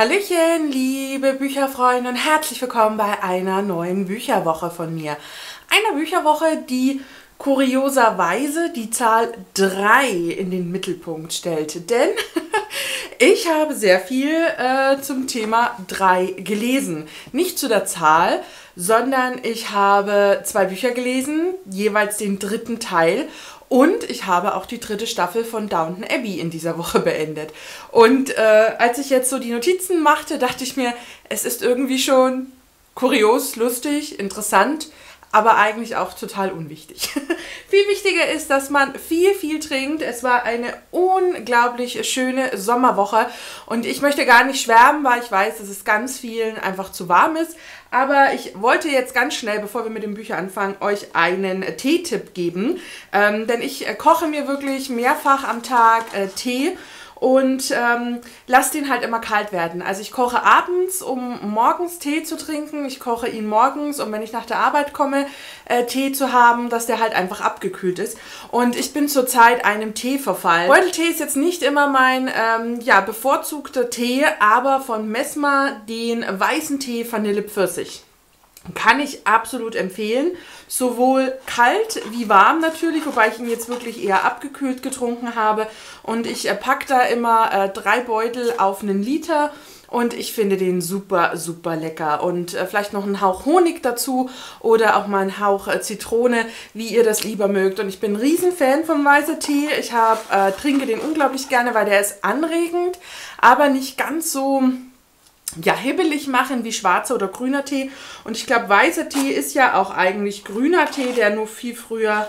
Hallöchen, liebe Bücherfreunde und herzlich willkommen bei einer neuen Bücherwoche von mir. Einer Bücherwoche, die kurioserweise die Zahl 3 in den Mittelpunkt stellt. Denn ich habe sehr viel äh, zum Thema 3 gelesen. Nicht zu der Zahl, sondern ich habe zwei Bücher gelesen, jeweils den dritten Teil. Und ich habe auch die dritte Staffel von Downton Abbey in dieser Woche beendet. Und äh, als ich jetzt so die Notizen machte, dachte ich mir, es ist irgendwie schon kurios, lustig, interessant aber eigentlich auch total unwichtig. viel wichtiger ist, dass man viel, viel trinkt. Es war eine unglaublich schöne Sommerwoche und ich möchte gar nicht schwärmen, weil ich weiß, dass es ganz vielen einfach zu warm ist. Aber ich wollte jetzt ganz schnell, bevor wir mit den Büchern anfangen, euch einen Teetipp geben. Ähm, denn ich äh, koche mir wirklich mehrfach am Tag äh, Tee und ähm, lasse den halt immer kalt werden. Also ich koche abends, um morgens Tee zu trinken. Ich koche ihn morgens, um wenn ich nach der Arbeit komme, äh, Tee zu haben, dass der halt einfach abgekühlt ist. Und ich bin zurzeit einem Tee verfallen. Beuteltee ist jetzt nicht immer mein ähm, ja, bevorzugter Tee, aber von Mesma den weißen Tee Vanille Pfirsich. Kann ich absolut empfehlen. Sowohl kalt wie warm natürlich, wobei ich ihn jetzt wirklich eher abgekühlt getrunken habe. Und ich äh, packe da immer äh, drei Beutel auf einen Liter. Und ich finde den super, super lecker. Und äh, vielleicht noch einen Hauch Honig dazu oder auch mal einen Hauch äh, Zitrone, wie ihr das lieber mögt. Und ich bin ein Riesenfan vom weißer Tee. Ich hab, äh, trinke den unglaublich gerne, weil der ist anregend, aber nicht ganz so ja, hibbelig machen wie schwarzer oder grüner Tee. Und ich glaube, weißer Tee ist ja auch eigentlich grüner Tee, der nur viel früher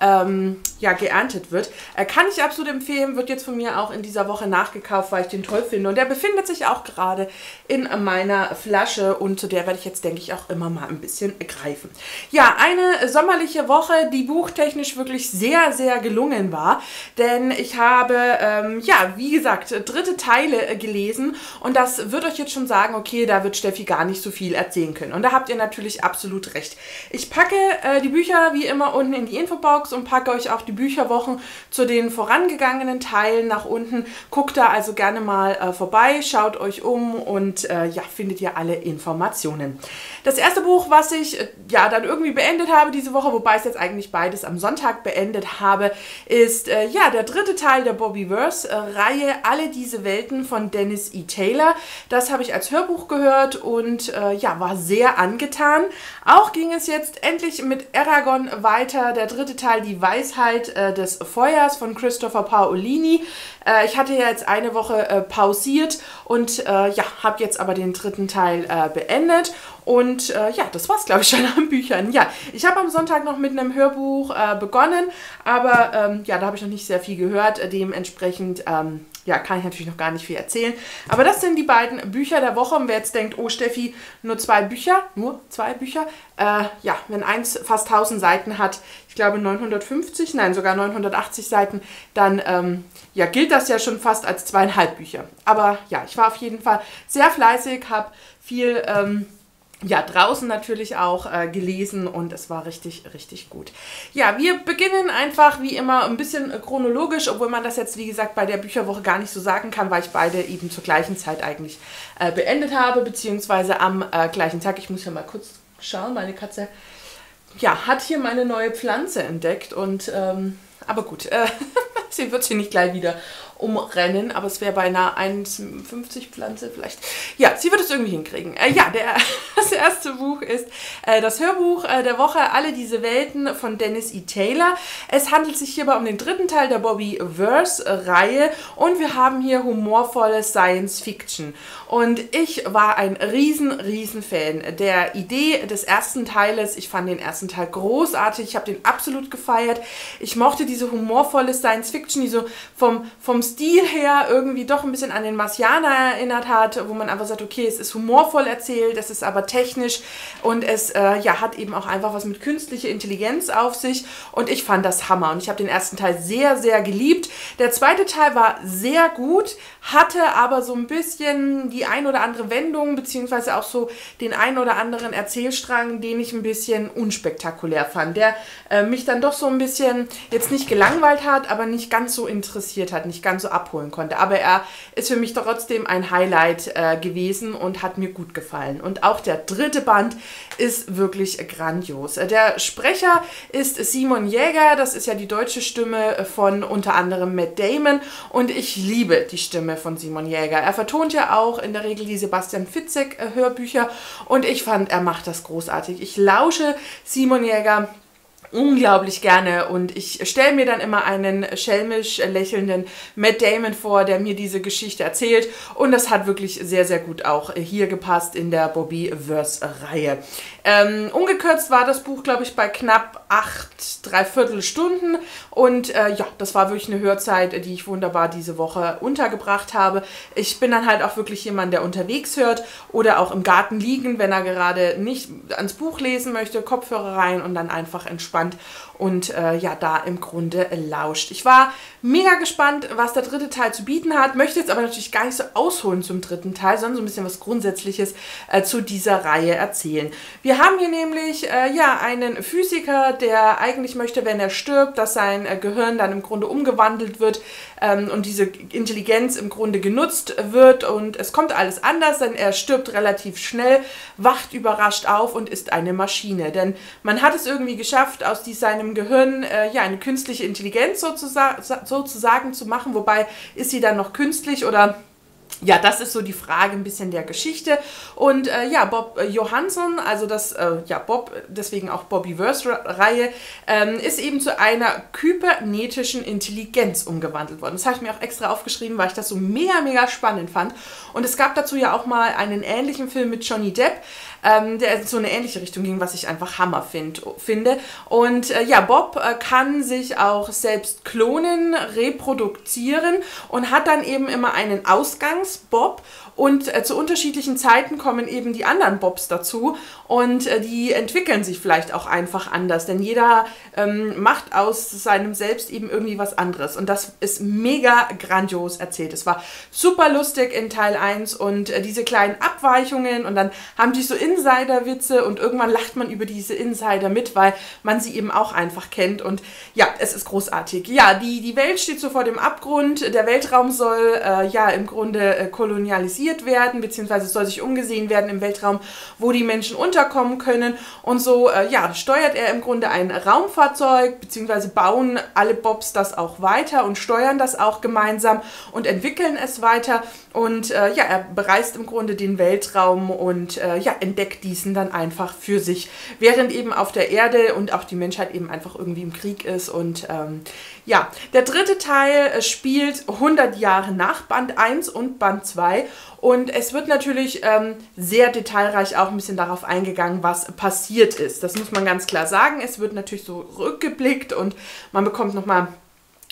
ähm, ja, geerntet wird. Äh, kann ich absolut empfehlen, wird jetzt von mir auch in dieser Woche nachgekauft, weil ich den toll finde. Und der befindet sich auch gerade in meiner Flasche und zu der werde ich jetzt, denke ich, auch immer mal ein bisschen greifen. Ja, eine sommerliche Woche, die buchtechnisch wirklich sehr, sehr gelungen war. Denn ich habe, ähm, ja, wie gesagt, dritte Teile gelesen und das wird euch jetzt schon sagen, okay, da wird Steffi gar nicht so viel erzählen können. Und da habt ihr natürlich absolut recht. Ich packe äh, die Bücher wie immer unten in die Infobox Infobox und packe euch auch die Bücherwochen zu den vorangegangenen Teilen nach unten. Guckt da also gerne mal äh, vorbei, schaut euch um und äh, ja, findet ihr alle Informationen. Das erste Buch, was ich äh, ja dann irgendwie beendet habe diese Woche, wobei ich jetzt eigentlich beides am Sonntag beendet habe, ist äh, ja der dritte Teil der Bobbyverse-Reihe äh, Alle diese Welten von Dennis E. Taylor. Das habe ich als Hörbuch gehört und äh, ja, war sehr angetan. Auch ging es jetzt endlich mit Aragon weiter. Der dritte Teil die Weisheit äh, des Feuers von Christopher Paolini. Äh, ich hatte ja jetzt eine Woche äh, pausiert und äh, ja, habe jetzt aber den dritten Teil äh, beendet. Und äh, ja, das war's, glaube ich, schon an Büchern. Ja, ich habe am Sonntag noch mit einem Hörbuch begonnen, aber ähm, ja, da habe ich noch nicht sehr viel gehört. dementsprechend ähm, ja, kann ich natürlich noch gar nicht viel erzählen. Aber das sind die beiden Bücher der Woche. Und wer jetzt denkt, oh Steffi, nur zwei Bücher, nur zwei Bücher, äh, ja, wenn eins fast 1000 Seiten hat, ich glaube 950, nein, sogar 980 Seiten, dann ähm, ja, gilt das ja schon fast als zweieinhalb Bücher. Aber ja, ich war auf jeden Fall sehr fleißig, habe viel... Ähm, ja, draußen natürlich auch äh, gelesen und es war richtig, richtig gut. Ja, wir beginnen einfach wie immer ein bisschen chronologisch, obwohl man das jetzt, wie gesagt, bei der Bücherwoche gar nicht so sagen kann, weil ich beide eben zur gleichen Zeit eigentlich äh, beendet habe, beziehungsweise am äh, gleichen Tag. Ich muss ja mal kurz schauen, meine Katze ja, hat hier meine neue Pflanze entdeckt und, ähm, aber gut, äh, sie wird sie nicht gleich wieder umrennen, aber es wäre bei einer 1,50 Pflanze vielleicht. Ja, sie wird es irgendwie hinkriegen. Äh, ja, der, das erste Buch ist äh, das Hörbuch äh, der Woche Alle diese Welten von Dennis E. Taylor. Es handelt sich hierbei um den dritten Teil der Bobby-Verse-Reihe und wir haben hier humorvolle Science Fiction. Und ich war ein riesen, riesen Fan der Idee des ersten Teiles. Ich fand den ersten Teil großartig. Ich habe den absolut gefeiert. Ich mochte diese humorvolle Science Fiction, die so vom, vom Stil her irgendwie doch ein bisschen an den Marsianer erinnert hat, wo man einfach sagt, okay, es ist humorvoll erzählt, es ist aber technisch und es äh, ja, hat eben auch einfach was mit künstlicher Intelligenz auf sich und ich fand das Hammer und ich habe den ersten Teil sehr, sehr geliebt. Der zweite Teil war sehr gut, hatte aber so ein bisschen die ein oder andere Wendung, beziehungsweise auch so den ein oder anderen Erzählstrang, den ich ein bisschen unspektakulär fand, der äh, mich dann doch so ein bisschen jetzt nicht gelangweilt hat, aber nicht ganz so interessiert hat, nicht ganz so abholen konnte. Aber er ist für mich trotzdem ein Highlight äh, gewesen und hat mir gut gefallen. Und auch der dritte Band ist wirklich grandios. Der Sprecher ist Simon Jäger, das ist ja die deutsche Stimme von unter anderem Matt Damon und ich liebe die Stimme von Simon Jäger. Er vertont ja auch in der Regel die Sebastian Fitzek äh, Hörbücher und ich fand, er macht das großartig. Ich lausche Simon Jäger unglaublich gerne und ich stelle mir dann immer einen schelmisch lächelnden Matt Damon vor, der mir diese Geschichte erzählt und das hat wirklich sehr, sehr gut auch hier gepasst in der Bobby-Verse-Reihe. Ähm, ungekürzt war das Buch, glaube ich, bei knapp acht, dreiviertel Stunden und äh, ja, das war wirklich eine Hörzeit, die ich wunderbar diese Woche untergebracht habe. Ich bin dann halt auch wirklich jemand, der unterwegs hört oder auch im Garten liegen, wenn er gerade nicht ans Buch lesen möchte, Kopfhörer rein und dann einfach entspannt entspannt und äh, ja, da im Grunde lauscht. Ich war mega gespannt, was der dritte Teil zu bieten hat, möchte jetzt aber natürlich gar nicht so ausholen zum dritten Teil, sondern so ein bisschen was Grundsätzliches äh, zu dieser Reihe erzählen. Wir haben hier nämlich äh, ja einen Physiker, der eigentlich möchte, wenn er stirbt, dass sein äh, Gehirn dann im Grunde umgewandelt wird ähm, und diese Intelligenz im Grunde genutzt wird und es kommt alles anders, denn er stirbt relativ schnell, wacht überrascht auf und ist eine Maschine. Denn man hat es irgendwie geschafft, aus seinem Gehirn äh, ja eine künstliche Intelligenz sozusagen, sozusagen zu machen, wobei ist sie dann noch künstlich oder ja, das ist so die Frage ein bisschen der Geschichte. Und äh, ja, Bob äh, Johansson, also das, äh, ja, Bob, deswegen auch Bobby Verse-Reihe, ähm, ist eben zu einer kybernetischen Intelligenz umgewandelt worden. Das habe ich mir auch extra aufgeschrieben, weil ich das so mega, mega spannend fand. Und es gab dazu ja auch mal einen ähnlichen Film mit Johnny Depp, ähm, der so eine ähnliche Richtung ging, was ich einfach Hammer find, finde. Und äh, ja, Bob äh, kann sich auch selbst klonen, reproduzieren und hat dann eben immer einen Bob und äh, zu unterschiedlichen Zeiten kommen eben die anderen Bobs dazu und äh, die entwickeln sich vielleicht auch einfach anders, denn jeder ähm, macht aus seinem Selbst eben irgendwie was anderes. Und das ist mega grandios erzählt. Es war super lustig in Teil 1 und äh, diese kleinen Abweichungen und dann haben die so Insider-Witze und irgendwann lacht man über diese Insider mit, weil man sie eben auch einfach kennt. Und ja, es ist großartig. Ja, die, die Welt steht so vor dem Abgrund. Der Weltraum soll äh, ja im Grunde äh, kolonialisiert werden, beziehungsweise soll sich umgesehen werden im Weltraum, wo die Menschen unterkommen können. Und so, äh, ja, steuert er im Grunde ein Raumfahrzeug, beziehungsweise bauen alle Bobs das auch weiter und steuern das auch gemeinsam und entwickeln es weiter. Und äh, ja, er bereist im Grunde den Weltraum und äh, ja, entdeckt diesen dann einfach für sich. Während eben auf der Erde und auch die Menschheit eben einfach irgendwie im Krieg ist. Und ähm, ja, der dritte Teil äh, spielt 100 Jahre nach Band 1 und Band 2. Und es wird natürlich ähm, sehr detailreich auch ein bisschen darauf eingegangen, was passiert ist. Das muss man ganz klar sagen. Es wird natürlich so rückgeblickt und man bekommt nochmal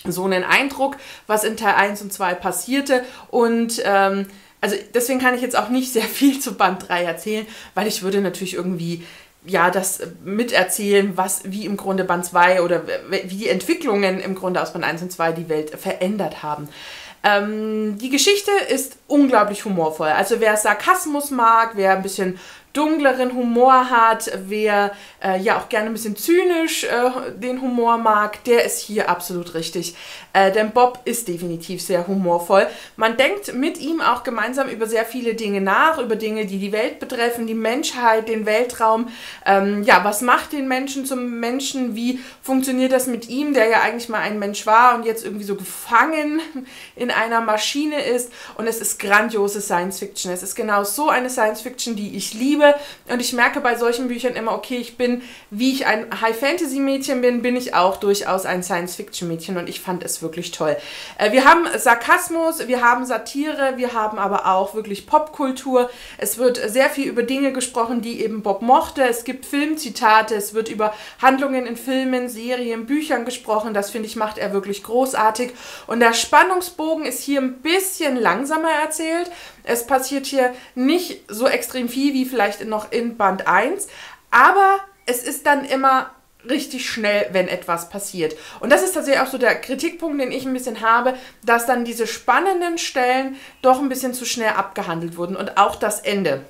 so einen Eindruck, was in Teil 1 und 2 passierte. Und ähm, also deswegen kann ich jetzt auch nicht sehr viel zu Band 3 erzählen, weil ich würde natürlich irgendwie ja, das miterzählen, was, wie im Grunde Band 2 oder wie die Entwicklungen im Grunde aus Band 1 und 2 die Welt verändert haben. Ähm, die Geschichte ist unglaublich humorvoll. Also wer Sarkasmus mag, wer ein bisschen dunkleren Humor hat, wer äh, ja auch gerne ein bisschen zynisch äh, den Humor mag, der ist hier absolut richtig. Äh, denn Bob ist definitiv sehr humorvoll. Man denkt mit ihm auch gemeinsam über sehr viele Dinge nach, über Dinge, die die Welt betreffen, die Menschheit, den Weltraum. Ähm, ja, was macht den Menschen zum Menschen? Wie funktioniert das mit ihm, der ja eigentlich mal ein Mensch war und jetzt irgendwie so gefangen in einer Maschine ist? Und es ist grandiose Science Fiction. Es ist genau so eine Science Fiction, die ich liebe liebe. Und ich merke bei solchen Büchern immer, okay, ich bin, wie ich ein High-Fantasy-Mädchen bin, bin ich auch durchaus ein Science-Fiction-Mädchen und ich fand es wirklich toll. Äh, wir haben Sarkasmus, wir haben Satire, wir haben aber auch wirklich Popkultur. Es wird sehr viel über Dinge gesprochen, die eben Bob mochte. Es gibt Filmzitate, es wird über Handlungen in Filmen, Serien, Büchern gesprochen. Das finde ich macht er wirklich großartig. Und der Spannungsbogen ist hier ein bisschen langsamer erzählt. Es passiert hier nicht so extrem viel wie vielleicht noch in Band 1, aber es ist dann immer richtig schnell, wenn etwas passiert. Und das ist tatsächlich auch so der Kritikpunkt, den ich ein bisschen habe, dass dann diese spannenden Stellen doch ein bisschen zu schnell abgehandelt wurden und auch das Ende.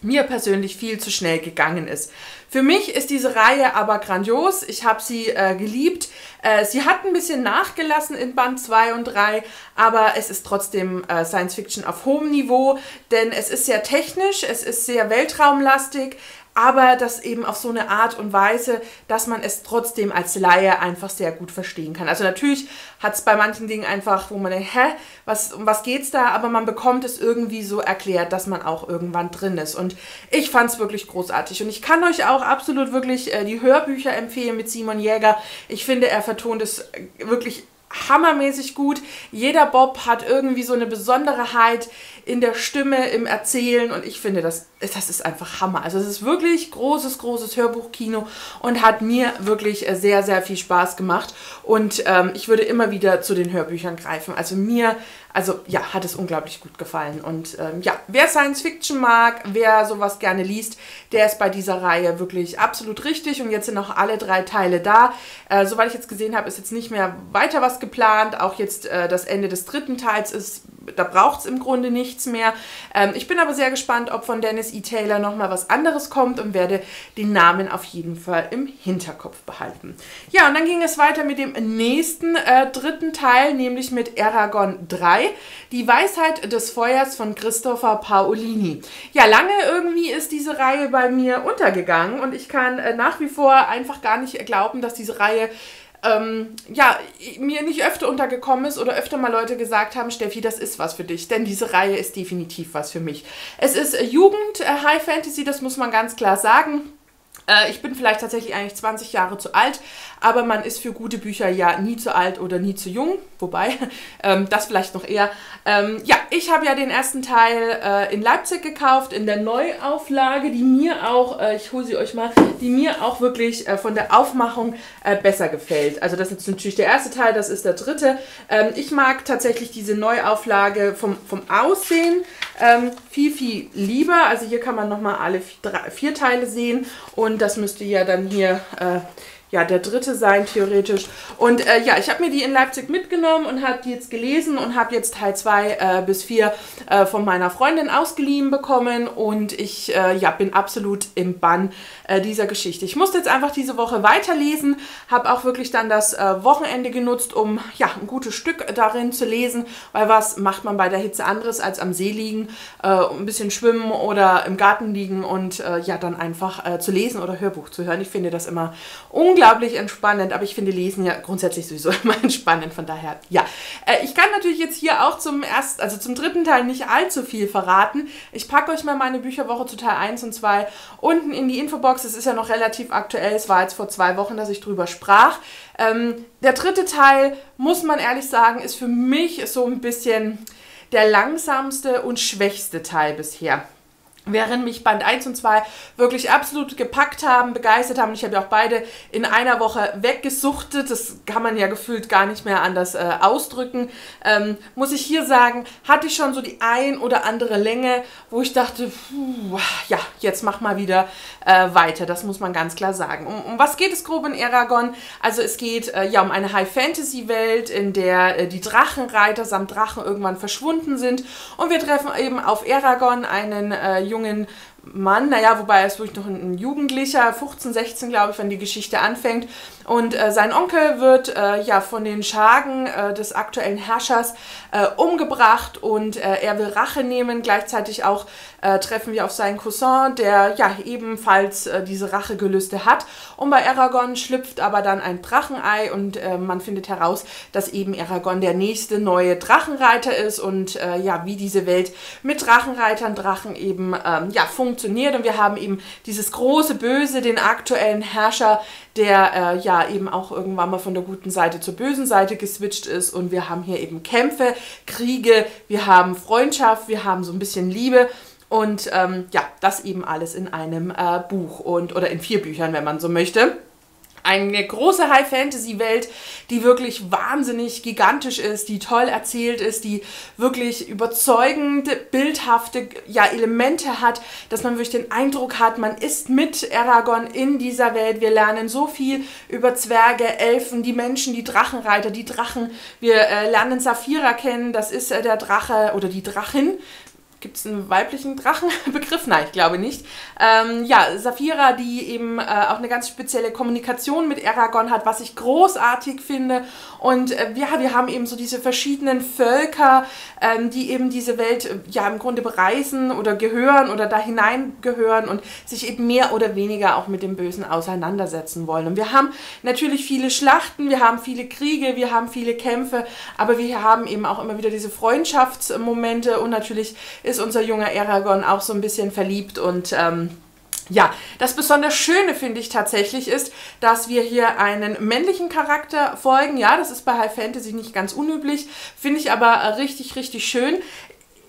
Mir persönlich viel zu schnell gegangen ist. Für mich ist diese Reihe aber grandios. Ich habe sie äh, geliebt. Äh, sie hat ein bisschen nachgelassen in Band 2 und 3, aber es ist trotzdem äh, Science Fiction auf hohem Niveau, denn es ist sehr technisch, es ist sehr weltraumlastig, aber das eben auf so eine Art und Weise, dass man es trotzdem als Laie einfach sehr gut verstehen kann. Also natürlich hat es bei manchen Dingen einfach, wo man denkt, hä, was, um was geht's da? Aber man bekommt es irgendwie so erklärt, dass man auch irgendwann drin ist. Und ich fand es wirklich großartig. Und ich kann euch auch absolut wirklich äh, die Hörbücher empfehlen mit Simon Jäger. Ich finde, er vertont es wirklich hammermäßig gut. Jeder Bob hat irgendwie so eine Besonderheit in der Stimme, im Erzählen und ich finde, das, das ist einfach Hammer. Also es ist wirklich großes, großes Hörbuchkino und hat mir wirklich sehr, sehr viel Spaß gemacht und ähm, ich würde immer wieder zu den Hörbüchern greifen. Also mir also ja, hat es unglaublich gut gefallen. Und ähm, ja, wer Science Fiction mag, wer sowas gerne liest, der ist bei dieser Reihe wirklich absolut richtig. Und jetzt sind noch alle drei Teile da. Äh, soweit ich jetzt gesehen habe, ist jetzt nicht mehr weiter was geplant. Auch jetzt äh, das Ende des dritten Teils ist, da braucht es im Grunde nichts mehr. Ähm, ich bin aber sehr gespannt, ob von Dennis E. Taylor nochmal was anderes kommt und werde den Namen auf jeden Fall im Hinterkopf behalten. Ja, und dann ging es weiter mit dem nächsten äh, dritten Teil, nämlich mit Aragon 3. 2, Die Weisheit des Feuers von Christopher Paolini. Ja, lange irgendwie ist diese Reihe bei mir untergegangen und ich kann äh, nach wie vor einfach gar nicht glauben, dass diese Reihe ähm, ja, mir nicht öfter untergekommen ist oder öfter mal Leute gesagt haben, Steffi, das ist was für dich, denn diese Reihe ist definitiv was für mich. Es ist äh, Jugend, äh, High Fantasy, das muss man ganz klar sagen. Äh, ich bin vielleicht tatsächlich eigentlich 20 Jahre zu alt, aber man ist für gute Bücher ja nie zu alt oder nie zu jung, wobei ähm, das vielleicht noch eher. Ähm, ja, ich habe ja den ersten Teil äh, in Leipzig gekauft, in der Neuauflage, die mir auch, äh, ich hole sie euch mal, die mir auch wirklich äh, von der Aufmachung äh, besser gefällt. Also das ist natürlich der erste Teil, das ist der dritte. Ähm, ich mag tatsächlich diese Neuauflage vom, vom Aussehen ähm, viel, viel lieber. Also hier kann man nochmal alle vier, Teile sehen und das müsste ja dann hier äh, ja, der dritte sein, theoretisch. Und äh, ja, ich habe mir die in Leipzig mitgenommen und habe die jetzt gelesen und habe jetzt Teil 2 äh, bis 4 äh, von meiner Freundin ausgeliehen bekommen und ich äh, ja, bin absolut im Bann äh, dieser Geschichte. Ich musste jetzt einfach diese Woche weiterlesen, habe auch wirklich dann das äh, Wochenende genutzt, um ja, ein gutes Stück darin zu lesen, weil was macht man bei der Hitze anderes als am See liegen, ein bisschen schwimmen oder im Garten liegen und ja, dann einfach zu lesen oder Hörbuch zu hören. Ich finde das immer unglaublich entspannend, aber ich finde Lesen ja grundsätzlich sowieso immer entspannend, von daher, ja. Äh, ich kann natürlich jetzt hier auch zum ersten, also zum dritten Teil nicht allzu viel verraten. Ich packe euch mal meine Bücherwoche zu Teil 1 und 2 unten in die Infobox. Es ist ja noch relativ aktuell, es war jetzt vor zwei Wochen, dass ich drüber sprach. Ähm, der dritte Teil, muss man ehrlich sagen, ist für mich so ein bisschen der langsamste und schwächste Teil bisher während mich Band 1 und 2 wirklich absolut gepackt haben, begeistert haben. Ich habe ja auch beide in einer Woche weggesuchtet. Das kann man ja gefühlt gar nicht mehr anders äh, ausdrücken. Ähm, muss ich hier sagen, hatte ich schon so die ein oder andere Länge, wo ich dachte, puh, ja, jetzt mach mal wieder äh, weiter. Das muss man ganz klar sagen. Um, um, was geht es grob in Aragon? Also es geht äh, ja um eine High-Fantasy-Welt, in der äh, die Drachenreiter samt Drachen irgendwann verschwunden sind. Und wir treffen eben auf Aragon, einen äh, jungen jungen Mann, naja, wobei er ist wirklich noch ein Jugendlicher, 15, 16, glaube ich, wenn die Geschichte anfängt. Und äh, sein Onkel wird äh, ja von den Schagen äh, des aktuellen Herrschers äh, umgebracht und äh, er will Rache nehmen. Gleichzeitig auch äh, treffen wir auf seinen Cousin, der ja ebenfalls diese Rachegelüste hat. Und bei Aragorn schlüpft aber dann ein Drachenei und man findet heraus, dass eben Aragorn der nächste neue Drachenreiter ist und ja, wie diese Welt mit Drachenreitern, Drachen eben ähm, ja, funktioniert. Und wir haben eben dieses große Böse, den aktuellen Herrscher, der äh, ja eben auch irgendwann mal von der guten Seite zur bösen Seite geswitcht ist. Und wir haben hier eben Kämpfe, Kriege, wir haben Freundschaft, wir haben so ein bisschen Liebe. Und ähm, ja, das eben alles in einem äh, Buch und oder in vier Büchern, wenn man so möchte eine große High-Fantasy-Welt, die wirklich wahnsinnig gigantisch ist, die toll erzählt ist, die wirklich überzeugende, bildhafte ja, Elemente hat, dass man wirklich den Eindruck hat, man ist mit Aragorn in dieser Welt. Wir lernen so viel über Zwerge, Elfen, die Menschen, die Drachenreiter, die Drachen. Wir äh, lernen Saphira kennen, das ist äh, der Drache oder die Drachin, Gibt es einen weiblichen Drachenbegriff? Nein, ich glaube nicht. Ähm, ja, Saphira, die eben äh, auch eine ganz spezielle Kommunikation mit Aragorn hat, was ich großartig finde. Und äh, ja, wir haben eben so diese verschiedenen Völker, ähm, die eben diese Welt äh, ja im Grunde bereisen oder gehören oder da hineingehören und sich eben mehr oder weniger auch mit dem Bösen auseinandersetzen wollen. Und wir haben natürlich viele Schlachten, wir haben viele Kriege, wir haben viele Kämpfe, aber wir haben eben auch immer wieder diese Freundschaftsmomente und natürlich ist unser junger Aragorn auch so ein bisschen verliebt und ähm, ja, das besonders Schöne finde ich tatsächlich ist, dass wir hier einen männlichen Charakter folgen. Ja, das ist bei High Fantasy nicht ganz unüblich, finde ich aber richtig, richtig schön.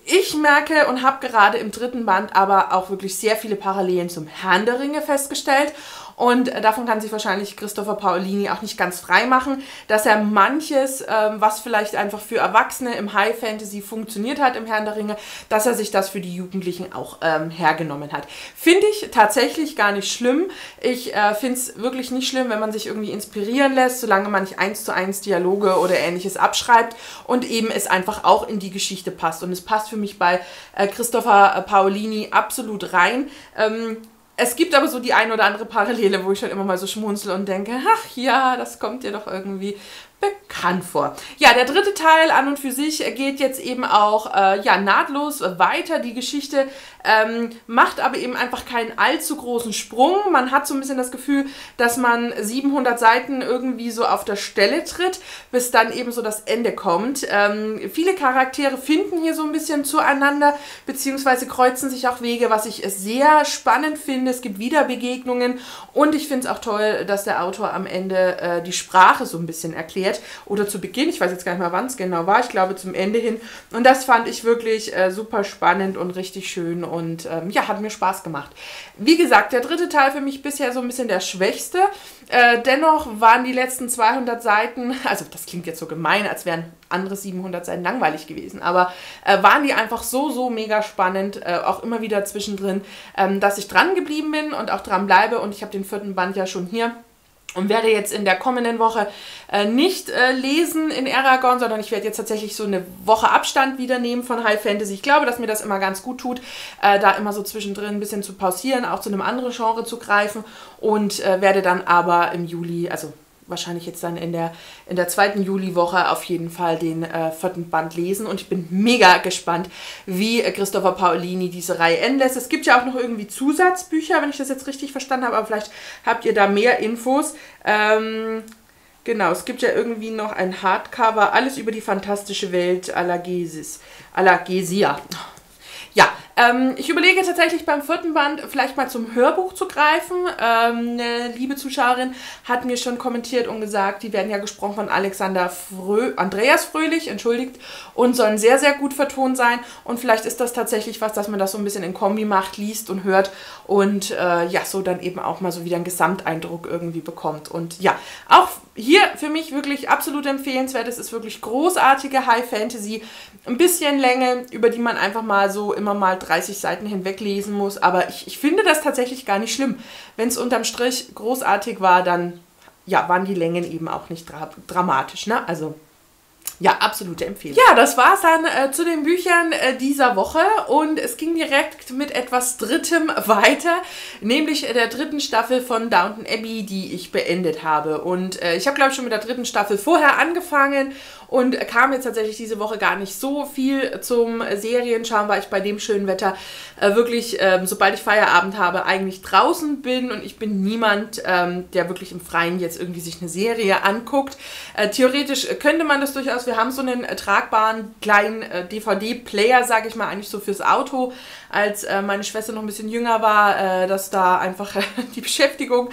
Ich merke und habe gerade im dritten Band aber auch wirklich sehr viele Parallelen zum Herrn der Ringe festgestellt und davon kann sich wahrscheinlich Christopher Paolini auch nicht ganz frei machen, dass er manches, ähm, was vielleicht einfach für Erwachsene im High Fantasy funktioniert hat im Herrn der Ringe, dass er sich das für die Jugendlichen auch ähm, hergenommen hat. Finde ich tatsächlich gar nicht schlimm. Ich äh, finde es wirklich nicht schlimm, wenn man sich irgendwie inspirieren lässt, solange man nicht eins zu eins Dialoge oder ähnliches abschreibt und eben es einfach auch in die Geschichte passt. Und es passt für mich bei äh, Christopher Paolini absolut rein. Ähm, es gibt aber so die ein oder andere Parallele, wo ich halt immer mal so schmunzel und denke, ach ja, das kommt dir doch irgendwie bekannt vor. Ja, der dritte Teil an und für sich geht jetzt eben auch äh, ja, nahtlos weiter. Die Geschichte ähm, macht aber eben einfach keinen allzu großen Sprung. Man hat so ein bisschen das Gefühl, dass man 700 Seiten irgendwie so auf der Stelle tritt, bis dann eben so das Ende kommt. Ähm, viele Charaktere finden hier so ein bisschen zueinander, beziehungsweise kreuzen sich auch Wege, was ich sehr spannend finde. Es gibt Wiederbegegnungen und ich finde es auch toll, dass der Autor am Ende äh, die Sprache so ein bisschen erklärt erklärt. Oder zu Beginn, ich weiß jetzt gar nicht mehr, wann es genau war, ich glaube zum Ende hin. Und das fand ich wirklich äh, super spannend und richtig schön und ähm, ja, hat mir Spaß gemacht. Wie gesagt, der dritte Teil für mich bisher so ein bisschen der schwächste. Äh, dennoch waren die letzten 200 Seiten, also das klingt jetzt so gemein, als wären andere 700 Seiten langweilig gewesen, aber äh, waren die einfach so, so mega spannend, äh, auch immer wieder zwischendrin, ähm, dass ich dran geblieben bin und auch dran bleibe und ich habe den vierten Band ja schon hier und werde jetzt in der kommenden Woche äh, nicht äh, lesen in Aragorn, sondern ich werde jetzt tatsächlich so eine Woche Abstand wieder nehmen von High Fantasy. Ich glaube, dass mir das immer ganz gut tut, äh, da immer so zwischendrin ein bisschen zu pausieren, auch zu einem anderen Genre zu greifen und äh, werde dann aber im Juli, also wahrscheinlich jetzt dann in der, in der zweiten Juliwoche auf jeden Fall den äh, vierten Band lesen. Und ich bin mega gespannt, wie äh, Christopher Paolini diese Reihe enden lässt. Es gibt ja auch noch irgendwie Zusatzbücher, wenn ich das jetzt richtig verstanden habe, aber vielleicht habt ihr da mehr Infos. Ähm, genau, es gibt ja irgendwie noch ein Hardcover, alles über die fantastische Welt Alagesis. Alagesia. Ja, ähm, ich überlege tatsächlich beim vierten Band vielleicht mal zum Hörbuch zu greifen. Ähm, eine liebe Zuschauerin hat mir schon kommentiert und gesagt, die werden ja gesprochen von Alexander Frö Andreas Fröhlich, entschuldigt, und sollen sehr, sehr gut vertont sein. Und vielleicht ist das tatsächlich was, dass man das so ein bisschen in Kombi macht, liest und hört und äh, ja, so dann eben auch mal so wieder einen Gesamteindruck irgendwie bekommt. Und ja, auch hier für mich wirklich absolut empfehlenswert. Es ist wirklich großartige High Fantasy. Ein bisschen Länge, über die man einfach mal so immer mal 30 Seiten hinweg lesen muss. Aber ich, ich finde das tatsächlich gar nicht schlimm. Wenn es unterm Strich großartig war, dann ja, waren die Längen eben auch nicht dra dramatisch. Ne? Also ja, absolute Empfehlung. Ja, das war es dann äh, zu den Büchern äh, dieser Woche und es ging direkt mit etwas Drittem weiter, nämlich äh, der dritten Staffel von Downton Abbey, die ich beendet habe. Und äh, ich habe, glaube ich, schon mit der dritten Staffel vorher angefangen und kam jetzt tatsächlich diese Woche gar nicht so viel zum Serienschauen, weil ich bei dem schönen Wetter äh, wirklich, ähm, sobald ich Feierabend habe, eigentlich draußen bin. Und ich bin niemand, ähm, der wirklich im Freien jetzt irgendwie sich eine Serie anguckt. Äh, theoretisch könnte man das durchaus, wir haben so einen äh, tragbaren kleinen äh, DVD-Player, sage ich mal, eigentlich so fürs Auto, als äh, meine Schwester noch ein bisschen jünger war, äh, dass da einfach die Beschäftigung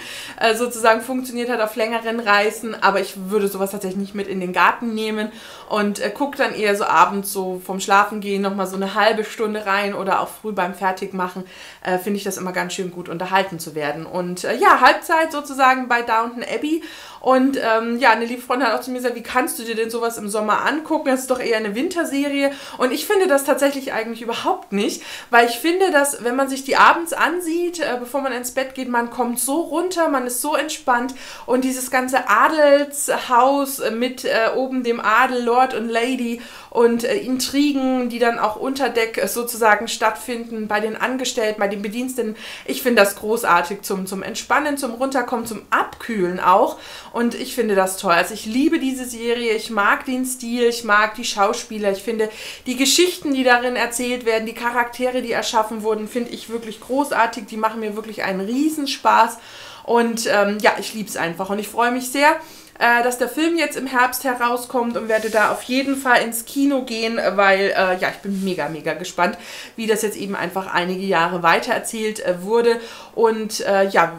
sozusagen funktioniert hat auf längeren Reisen, aber ich würde sowas tatsächlich nicht mit in den Garten nehmen und äh, gucke dann eher so abends so vom Schlafengehen nochmal so eine halbe Stunde rein oder auch früh beim Fertigmachen, äh, finde ich das immer ganz schön gut unterhalten zu werden. Und äh, ja, Halbzeit sozusagen bei Downton Abbey und ähm, ja, eine liebe Freundin hat auch zu mir gesagt, wie kannst du dir denn sowas im Sommer angucken? Das ist doch eher eine Winterserie. Und ich finde das tatsächlich eigentlich überhaupt nicht, weil ich finde, dass wenn man sich die abends ansieht, äh, bevor man ins Bett geht, man kommt so runter, man ist so entspannt und dieses ganze Adelshaus mit äh, oben dem Adel, Lord und Lady und äh, Intrigen, die dann auch unter Deck sozusagen stattfinden bei den Angestellten, bei den Bediensteten. Ich finde das großartig zum, zum Entspannen, zum Runterkommen, zum Abkühlen auch. Und ich finde das toll. Also ich liebe diese Serie, ich mag den Stil, ich mag die Schauspieler, ich finde die Geschichten, die darin erzählt werden, die Charaktere, die erschaffen wurden, finde ich wirklich großartig. Die machen mir wirklich einen Riesenspaß. Und ähm, ja, ich liebe es einfach und ich freue mich sehr, äh, dass der Film jetzt im Herbst herauskommt und werde da auf jeden Fall ins Kino gehen, weil äh, ja, ich bin mega, mega gespannt, wie das jetzt eben einfach einige Jahre weitererzählt äh, wurde. Und äh, ja,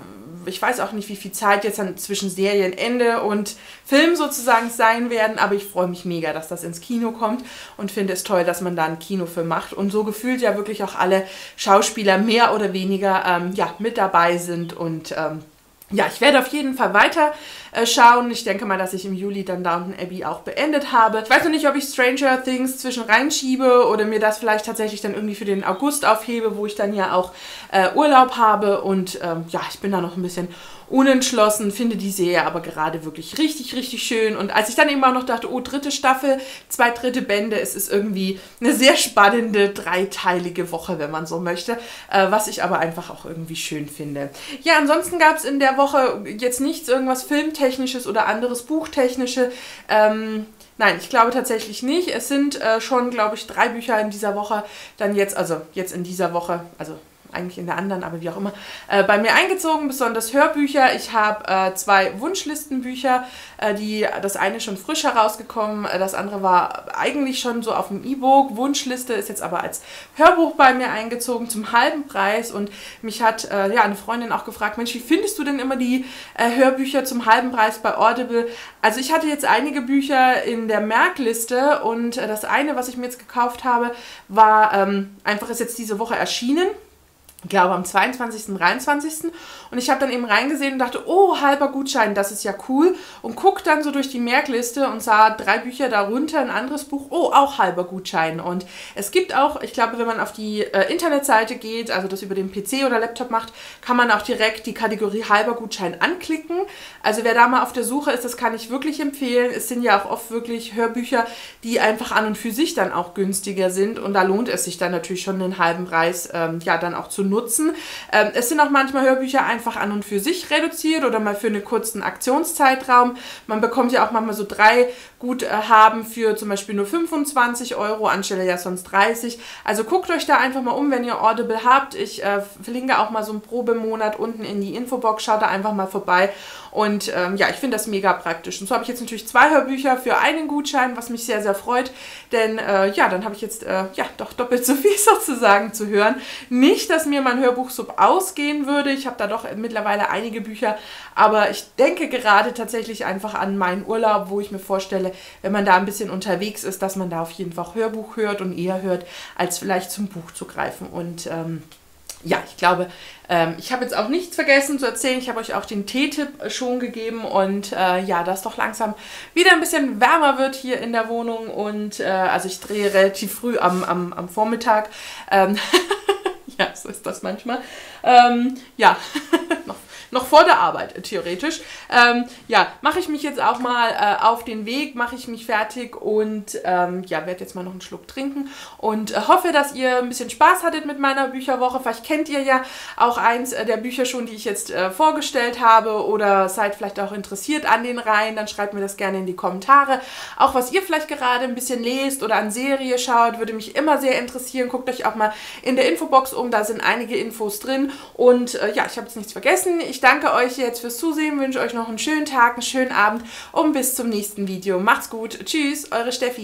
ich weiß auch nicht, wie viel Zeit jetzt dann zwischen Serienende und Film sozusagen sein werden, aber ich freue mich mega, dass das ins Kino kommt und finde es toll, dass man da einen Kinofilm macht und so gefühlt ja wirklich auch alle Schauspieler mehr oder weniger ähm, ja, mit dabei sind und ähm, ja, ich werde auf jeden Fall weiter äh, schauen. Ich denke mal, dass ich im Juli dann Downton Abbey auch beendet habe. Ich weiß noch nicht, ob ich Stranger Things zwischen reinschiebe oder mir das vielleicht tatsächlich dann irgendwie für den August aufhebe, wo ich dann ja auch äh, Urlaub habe. Und ähm, ja, ich bin da noch ein bisschen unentschlossen, finde die Serie aber gerade wirklich richtig, richtig schön. Und als ich dann eben auch noch dachte, oh, dritte Staffel, zwei dritte Bände, es ist irgendwie eine sehr spannende, dreiteilige Woche, wenn man so möchte, äh, was ich aber einfach auch irgendwie schön finde. Ja, ansonsten gab es in der Woche jetzt nichts, irgendwas Filmtechnisches oder anderes Buchtechnische. Ähm, Nein, ich glaube tatsächlich nicht. Es sind äh, schon, glaube ich, drei Bücher in dieser Woche dann jetzt, also jetzt in dieser Woche, also eigentlich in der anderen, aber wie auch immer, äh, bei mir eingezogen, besonders Hörbücher. Ich habe äh, zwei Wunschlistenbücher, äh, die, das eine schon frisch herausgekommen, äh, das andere war eigentlich schon so auf dem E-Book. Wunschliste ist jetzt aber als Hörbuch bei mir eingezogen zum halben Preis und mich hat äh, ja eine Freundin auch gefragt, Mensch, wie findest du denn immer die äh, Hörbücher zum halben Preis bei Audible? Also ich hatte jetzt einige Bücher in der Merkliste und das eine, was ich mir jetzt gekauft habe, war ähm, einfach ist jetzt diese Woche erschienen glaube am 22., 23. Und ich habe dann eben reingesehen und dachte, oh, halber Gutschein, das ist ja cool. Und guck dann so durch die Merkliste und sah drei Bücher darunter, ein anderes Buch, oh, auch halber Gutschein. Und es gibt auch, ich glaube, wenn man auf die äh, Internetseite geht, also das über den PC oder Laptop macht, kann man auch direkt die Kategorie halber Gutschein anklicken. Also wer da mal auf der Suche ist, das kann ich wirklich empfehlen. Es sind ja auch oft wirklich Hörbücher, die einfach an und für sich dann auch günstiger sind. Und da lohnt es sich dann natürlich schon den halben Preis ähm, ja dann auch zu nutzen. Ähm, es sind auch manchmal Hörbücher einfach an und für sich reduziert oder mal für einen kurzen Aktionszeitraum. Man bekommt ja auch manchmal so drei Guthaben für zum Beispiel nur 25 Euro anstelle ja sonst 30. Also guckt euch da einfach mal um, wenn ihr Audible habt. Ich äh, verlinke auch mal so einen Probemonat unten in die Infobox. Schaut da einfach mal vorbei. Und ähm, ja, ich finde das mega praktisch. Und so habe ich jetzt natürlich zwei Hörbücher für einen Gutschein, was mich sehr, sehr freut. Denn äh, ja, dann habe ich jetzt äh, ja doch doppelt so viel sozusagen zu hören. Nicht, dass mir mein Hörbuchsub ausgehen würde. Ich habe da doch mittlerweile einige Bücher. Aber ich denke gerade tatsächlich einfach an meinen Urlaub, wo ich mir vorstelle, wenn man da ein bisschen unterwegs ist, dass man da auf jeden Fall Hörbuch hört und eher hört, als vielleicht zum Buch zu greifen. Und ähm, ja, ich glaube, ähm, ich habe jetzt auch nichts vergessen zu erzählen. Ich habe euch auch den Tee-Tipp schon gegeben und äh, ja, dass doch langsam wieder ein bisschen wärmer wird hier in der Wohnung und äh, also ich drehe relativ früh am, am, am Vormittag. Ähm ja, so ist das manchmal. Ähm, ja, noch noch vor der Arbeit, theoretisch. Ähm, ja, mache ich mich jetzt auch mal äh, auf den Weg, mache ich mich fertig und ähm, ja, werde jetzt mal noch einen Schluck trinken und äh, hoffe, dass ihr ein bisschen Spaß hattet mit meiner Bücherwoche. Vielleicht kennt ihr ja auch eins äh, der Bücher schon, die ich jetzt äh, vorgestellt habe oder seid vielleicht auch interessiert an den Reihen, dann schreibt mir das gerne in die Kommentare. Auch was ihr vielleicht gerade ein bisschen lest oder an Serie schaut, würde mich immer sehr interessieren. Guckt euch auch mal in der Infobox um, da sind einige Infos drin und äh, ja, ich habe jetzt nichts vergessen. Ich ich danke euch jetzt fürs Zusehen, wünsche euch noch einen schönen Tag, einen schönen Abend und bis zum nächsten Video. Macht's gut. Tschüss, eure Steffi.